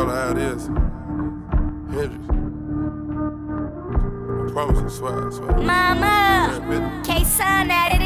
y'all how it is. Hendrix. I promise you, swear, I swear. Mama, K-Sun at it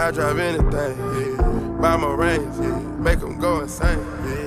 I drive anything. Yeah. Buy my range. Yeah. Make them go insane. Yeah.